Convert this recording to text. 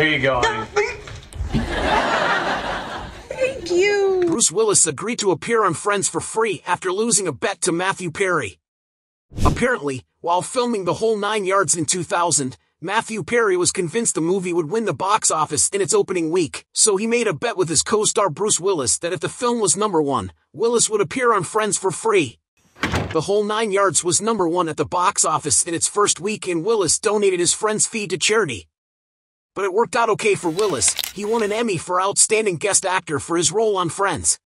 Here you go. Thank you. Bruce Willis agreed to appear on Friends for free after losing a bet to Matthew Perry. Apparently, while filming The Whole Nine Yards in 2000, Matthew Perry was convinced the movie would win the box office in its opening week, so he made a bet with his co-star Bruce Willis that if the film was number one, Willis would appear on Friends for free. The Whole Nine Yards was number one at the box office in its first week and Willis donated his Friends fee to charity. But it worked out okay for Willis, he won an Emmy for Outstanding Guest Actor for his role on Friends.